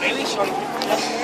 Really? Sorry.